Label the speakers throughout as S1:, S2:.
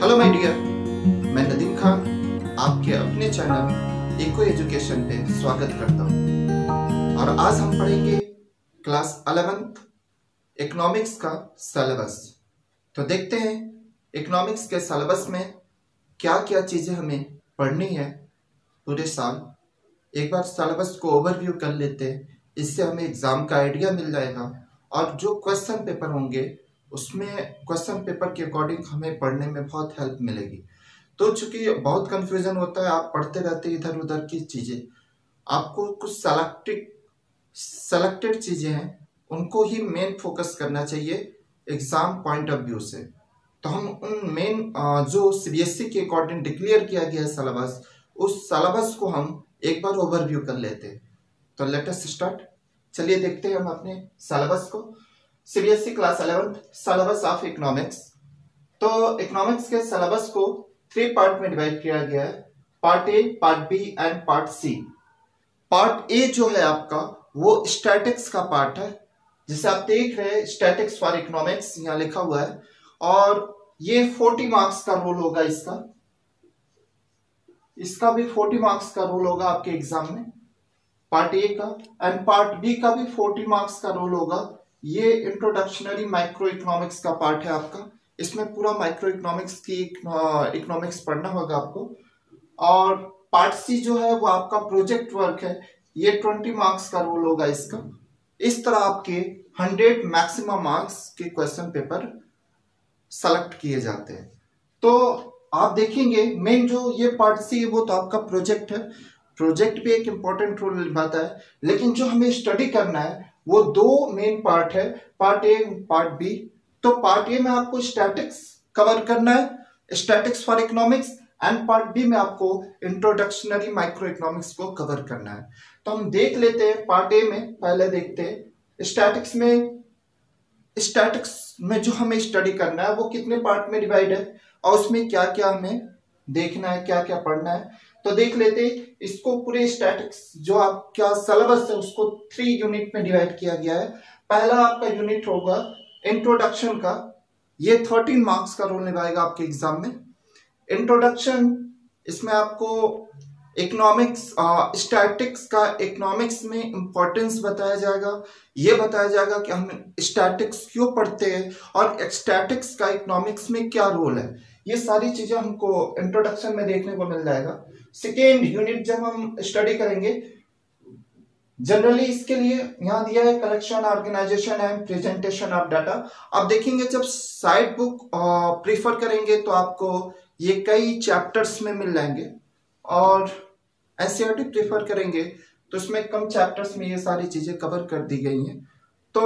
S1: Hello my dear मैं नदीम खान, आपके अपने चैनल इको एजुकेशन पे स्वागत करता हूँ। और आज हम पढ़ेंगे क्लास अलेवेंथ इकोनॉमिक्स का सिलेबस तो देखते हैं इकोनॉमिक्स के सिलेबस में क्या क्या चीज़ें हमें पढ़नी है पूरे साल। एक बार सिलेबस को ओवरव्यू कर लेते हैं, इससे हमें एग्ज़ाम का आइडिया मिल जाएगा और जो क्वेश्चन पेपर होंगे उसमें क्वेश्चन पेपर के अकॉर्डिंग हमें पढ़ने में बहुत हेल्प मिलेगी। तो चूँकि बहुत कंफ्यूजन होता है, आप पढ़ते रहते इधर उधर की चीज़ें, आपको कुछ सेलेक्टेड सेलेक्टेड चीज़ें हैं, उनको ही मेन फोकस करना चाहिए एग्ज़ाम पॉइंट ऑफ़ व्यू से। तो हम उन मेन जो सीबीएसई e के अकॉर्डिंग डिक्लेयर किया गया है सिलेबस उस सिलेबस को हम एक बार ओवरव्यू कर लेते हैं। तो लेटेस्ट स्टार्ट चलिए देखते हैं हम अपने सिलेबस को। CBSE class eleventh syllabus of economics तो इकोनॉमिक्स के सिलेबस को थ्री पार्ट में डिवाइड किया गया है। Part A part B and part C part A जो है आपका, वो स्टैटिक्स का पार्ट है। जिसे आप देख रहे हैं स्टैटिक्स फॉर इकोनॉमिक्स यहाँ लिखा हुआ है। और ये फोर्टी मार्क्स का रोल होगा इसका। इसका भी फोर्टी मार्क्स का रोल होगा आपके एग्ज़ाम में। पार्ट ए का एंड पार्ट बी का भी फोर्टी मार्क्स का रोल होगा। ये इंट्रोडक्शनरी माइक्रो इकोनॉमिक्स का पार्ट है आपका। इसमें पूरा माइक्रो इकोनॉमिक्स की इकोनॉमिक्स पढ़ना होगा आपको। और पार्ट सी जो है वो आपका प्रोजेक्ट वर्क है। ये ट्वेंटी मार्क्स का रोल होगा इसका। इस तरह आपके हंड्रेड मैक्सिमम मार्क्स के क्वेश्चन पेपर सेलेक्ट किए जाते हैं। तो आप देखेंगे मेन जो ये पार्ट सी वो तो आपका प्रोजेक्ट है। प्रोजेक्ट भी एक इंपॉर्टेंट रोल निभाता है। लेकिन जो हमें स्टडी करना है वो दो मेन पार्ट है पार्ट ए पार्ट बी तो पार्ट ए में आपको स्टैटिक्स कवर करना है statics for economics and part B में आपको इंट्रोडक्शनरी माइक्रो इकोनॉमिक्स को कवर करना है। तो हम देख लेते हैं पार्ट ए में, पहले देखते हैं। स्टैटिक्स में स्टैटिक्स में जो हमें स्टडी करना है, वो कितने पार्ट में डिवाइड है, और उसमें क्या क्या हमें देखना है क्या क्या पढ़ना है। तो देख लेते इसको पूरे स्टैटिक्स जो आपका सिलेबस है, उसको थ्री यूनिट में डिवाइड किया गया है। पहला आपका यूनिट होगा इंट्रोडक्शन का। ये थर्टीन मार्क्स का रोल निभाएगा आपके एग्ज़ाम में। इंट्रोडक्शन इसमें आपको इकोनॉमिक्स स्टैटिक्स का इकोनॉमिक्स में इंपॉर्टेंस बताया जाएगा। ये बताया जाएगा कि हम स्टैटिक्स क्यों पढ़ते हैं और स्टैटिक्स का इकोनॉमिक्स में क्या रोल है। ये सारी चीज़ें हमको इंट्रोडक्शन में देखने को मिल जाएगा। सेकेंड यूनिट जब हम स्टडी करेंगे जनरली इसके लिए यहाँ दिया है collection organisation and presentation of data आप देखेंगे जब साइड बुक प्रीफर करेंगे तो आपको ये कई चैप्टर्स में मिल जाएँगे। और एनसीईआरटी प्रीफर करेंगे तो इसमें कम चैप्टर्स में ये सारी चीज़ें कवर कर दी गई हैं। तो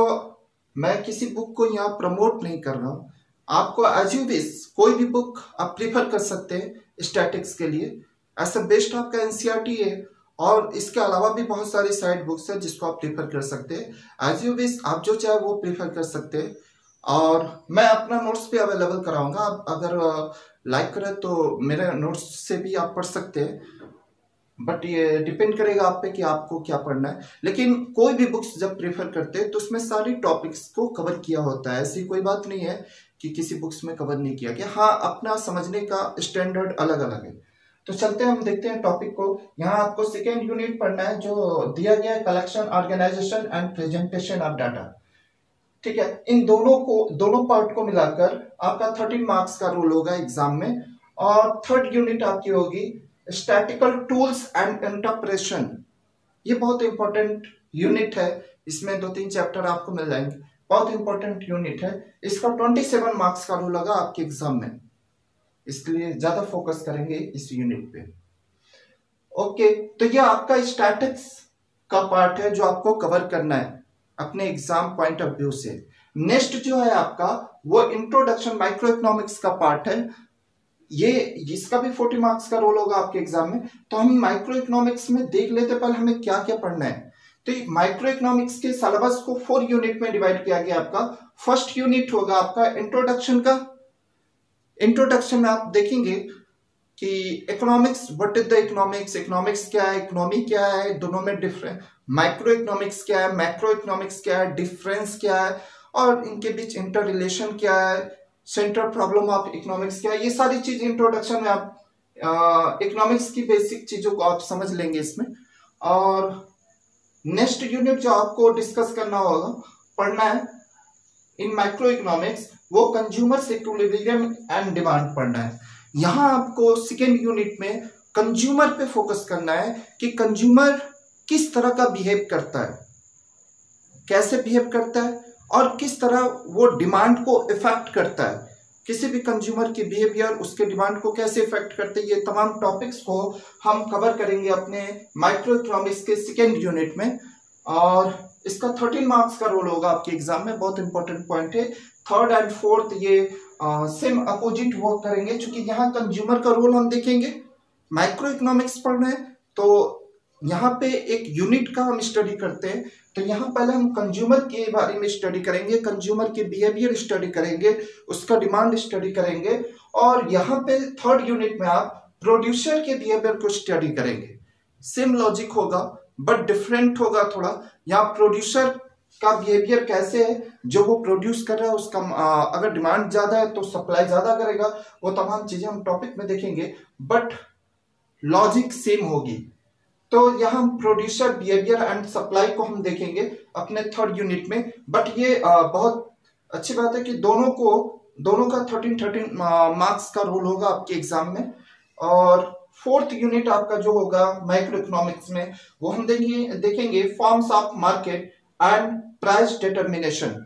S1: मैं किसी बुक को यहाँ प्रमोट नहीं कर रहा हूँ। आपको एज यू विश कोई भी बुक आप प्रीफर कर सकते हैं स्टैटिक्स के लिए। ऐसा बेस्ट आपका एनसीईआरटी है, और इसके अलावा भी बहुत सारी साइड बुक्स है जिसको आप प्रीफर कर सकते हैं। एज यू विश आप जो चाहे वो प्रीफर कर सकते हैं। और मैं अपना नोट्स भी अवेलेबल कराऊँगा। आप अगर लाइक करें तो मेरे नोट्स से भी आप पढ़ सकते हैं। बट ये डिपेंड करेगा आप पे कि आपको क्या पढ़ना है। लेकिन कोई भी बुक्स जब प्रेफर करते हैं तो उसमें सारी टॉपिक्स को कवर किया होता है। ऐसी कोई बात नहीं है कि किसी बुक्स में कवर नहीं किया। गया हाँ अपना समझने का स्टैंडर्ड अलग अलग है। तो चलते हम देखते हैं टॉपिक को। यहाँ आपको सेकेंड यूनिट पढ़ना है, जो दिया गया collection organisation and presentation of data ठीक है? इन दोनों को, दोनों पार्ट को मिलाकर आपका थर्टीन मार्क्स का रोल होगा एग्ज़ाम में। और थर्ड यूनिट आपकी होगी स्टैटिकल टूल्स एंड इंटरप्रेशन ये बहुत इंपॉर्टेंट यूनिट है। इसमें दो तीन चैप्टर आपको मिल जाएँगे। बहुत इंपॉर्टेंट यूनिट है। इसका ट्वेंटी सेवन मार्क्स का रोल होगा आपके एग्ज़ाम में। इसलिए ज़्यादा फोकस करेंगे इस यूनिट पे। ओके तो ये आपका स्टैटिक्स का पार्ट है जो आपको कवर करना है अपने एग्ज़ाम पॉइंट ऑफ़ व्यू से। नेक्स्ट जो है आपका, वो इंट्रोडक्शन माइक्रो इकोनॉमिक्स का पार्ट है। ये, इसका भी फोर्टी मार्क्स का रोल होगा आपके एग्ज़ाम में। तो हम माइक्रो इकोनॉमिक्स में देख लेते पहले हमें क्या क्या पढ़ना है। तो माइक्रो इकोनॉमिक्स के सिलेबस को फोर यूनिट में डिवाइड किया गया आपका। फ़र्स्ट यूनिट होगा आपका इंट्रोडक्शन का। इंट्रोडक्शन में आप देखेंगे कि economics what is the economics economics क्या है इकोनॉमी क्या है, दोनों में डिफरेंट माइक्रो इकोनॉमिक्स क्या है मैक्रो इकोनॉमिक्स क्या है डिफरेंस क्या है, और इनके बीच इंटर रिलेशन क्या है सेंट्रल प्रॉब्लम ऑफ़ इकोनॉमिक्स क्या है, ये सारी चीज़ इंट्रोडक्शन में आप इकोनॉमिक्स की बेसिक चीज़ों को आप समझ लेंगे इसमें। और नेक्स्ट यूनिट जो आपको डिस्कस करना होगा, पढ़ना है, इन माइक्रो इकोनॉमिक्स वो कंज्यूमर इक्विलिब्रियम एंड डिमांड पढ़ना है। यहाँ आपको सेकेंड यूनिट में कंज्यूमर पे फोकस करना है कि कंज्यूमर किस तरह का बिहेव करता है। कैसे बिहेव करता है और किस तरह वो डिमांड को इफ़ेक्ट करता है। किसी भी कंज्यूमर की बिहेवियर उसके डिमांड को कैसे इफ़ेक्ट करते ये तमाम टॉपिक्स को हम कवर करेंगे अपने माइक्रो इकोनॉमिक्स के सेकेंड यूनिट में। और इसका थर्टीन मार्क्स का रोल होगा आपके एग्ज़ाम में, बहुत इंपॉर्टेंट पॉइंट है। थर्ड एंड फोर्थ ये सेम अपोजिट वर्क करेंगे क्योंकि यहाँ कंज्यूमर का रोल हम देखेंगे। माइक्रो इकोनॉमिक्स पढ़ रहे हैं तो यहाँ पे एक यूनिट का हम स्टडी करते हैं। तो यहाँ पहले हम कंज्यूमर के बारे में स्टडी करेंगे कंज्यूमर के बिहेवियर स्टडी करेंगे उसका डिमांड स्टडी करेंगे और यहाँ पे थर्ड यूनिट में आप प्रोड्यूसर के बिहेवियर को स्टडी करेंगे। सेम लॉजिक होगा बट डिफरेंट होगा थोड़ा। यहाँ प्रोड्यूसर का बिहेवियर कैसे है? जो वो प्रोड्यूस कर रहा है उसका आ, अगर डिमांड ज़्यादा है तो सप्लाई ज़्यादा करेगा। वो तमाम चीज़ें हम टॉपिक में देखेंगे बट लॉजिक सेम होगी। तो यहाँ प्रोड्यूसर बिहेवियर एंड सप्लाई को हम देखेंगे अपने थर्ड यूनिट में। बट ये बहुत अच्छी बात है कि दोनों को, दोनों का थर्टीन थर्टीन मार्क्स का रोल होगा आपके एग्ज़ाम में। और फोर्थ यूनिट आपका जो होगा माइक्रो इकोनॉमिक्स में, वो हम देखेंगे देखेंगे forms of market and price determination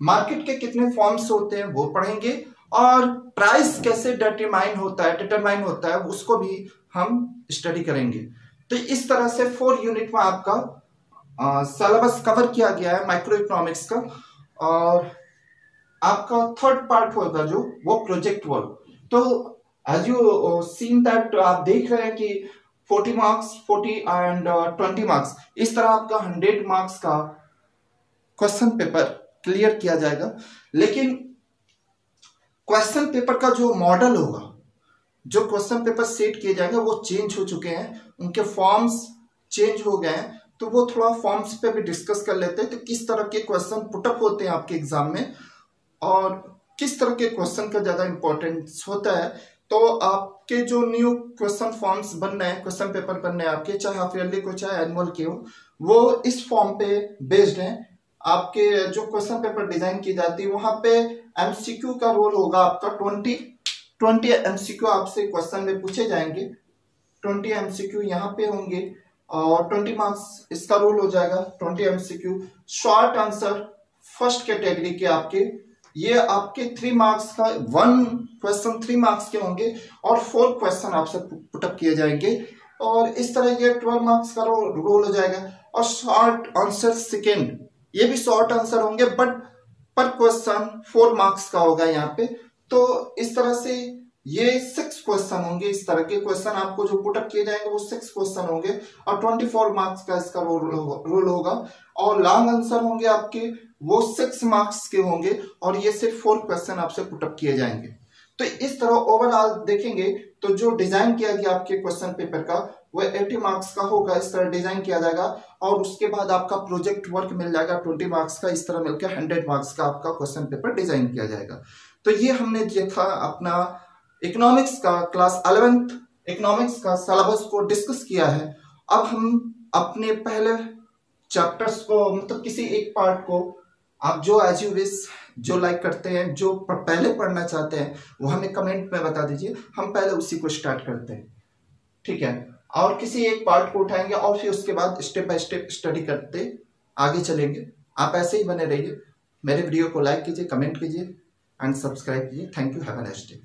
S1: market के कितने फॉर्म्स होते हैं वो पढ़ेंगे और प्राइस कैसे डिटरमाइन होता है डिटरमाइन होता है, उसको भी हम स्टडी करेंगे। तो इस तरह से फोर यूनिट में आपका सिलेबस कवर किया गया है माइक्रो इकोनॉमिक्स का, और आपका थर्ड पार्ट होगा जो, वो प्रोजेक्ट वर्क तो एज यू सीन दैट आप देख रहे हैं कि 40 मार्क्स 40 एंड ट्वेंटी मार्क्स इस तरह आपका 100 मार्क्स का क्वेश्चन पेपर क्लियर किया जाएगा। लेकिन क्वेश्चन पेपर का जो मॉडल होगा जो क्वेश्चन पेपर सेट किए जाएँगे, वो चेंज हो चुके हैं, उनके फॉर्म्स चेंज हो गए हैं तो वो थोड़ा फॉर्म्स पे भी डिस्कस कर लेते हैं तो किस तरह के क्वेश्चन पुटअप होते हैं आपके एग्ज़ाम में, और किस तरह के क्वेश्चन का ज़्यादा इंपॉर्टेंस होता है तो आपके जो न्यू क्वेश्चन फॉर्म्स बन रहे हैं क्वेश्चन पेपर बन रहे हैं आपके, चाहे हाफ़ ईयरली को चाहे एनुअल के हो, वो इस फॉर्म पे बेस्ड हैं। आपके जो क्वेश्चन पेपर डिज़ाइन की जाती है, वहाँ पे एमसीक्यू का रोल होगा आपका ट्वेंटी ट्वेंटी एमसीक्यू आपसे क्वेश्चन में पूछे जाएँगे। ट्वेंटी एमसीक्यू यहाँ पे होंगे और ट्वेंटी मार्क्स इसका रोल हो जाएगा। Twenty MCQ short answer first category के आपके। ये आपके थ्री मार्क्स का वन क्वेश्चन थ्री मार्क्स के होंगे और फोर क्वेश्चन आपसे पुटअप किए जाएँगे। और इस तरह ये ट्वेल्व मार्क्स का रोल हो जाएगा। और शॉर्ट आंसर सेकेंड ये भी शॉर्ट आंसर होंगे but per question four marks का होगा यहाँ पे। तो इस तरह से ये सिक्स क्वेश्चन होंगे, इस तरह के क्वेश्चन आपको जो पुटअप किए जाएँगे वो सिक्स क्वेश्चन होंगे और ट्वेंटी फोर मार्क्स का इसका रोल होगा और लॉन्ग आंसर होंगे आपके, वो सिक्स मार्क्स के होंगे और ये सिर्फ़ फोर क्वेश्चन आपसे पुटअप किए जाएँगे। तो इस तरह ओवरऑल देखेंगे तो जो डिज़ाइन किया गया आपके क्वेश्चन पेपर का, वो 80 मार्क्स का होगा, इस तरह डिज़ाइन किया जाएगा, और उसके बाद आपका प्रोजेक्ट वर्क मिल जाएगा 20 मार्क्स का, इस तरह मिलकर 100 मार्क्स का आपका क्वेश्चन पेपर डिज़ाइन किया जाएगा। तो ये हमने देखा अपना इकोनॉमिक्स का क्लास अलेवेंथ इकोनॉमिक्स का सिलेबस को डिस्कस किया है। अब हम अपने पहले चैप्टर्स को मतलब किसी एक पार्ट को, आप जो एज यू विश जो लाइक करते हैं जो पहले पढ़ना चाहते हैं वो हमें कमेंट में बता दीजिए हम पहले उसी को स्टार्ट करते हैं। ठीक है? और किसी एक पार्ट को उठाएँगे और फिर उसके बाद स्टेप बाय स्टेप स्टडी करते आगे चलेंगे। आप ऐसे ही बने रहिए। मेरे वीडियो को लाइक कीजिए कमेंट कीजिए एंड सब्सक्राइब कीजिए। Thank you have a next day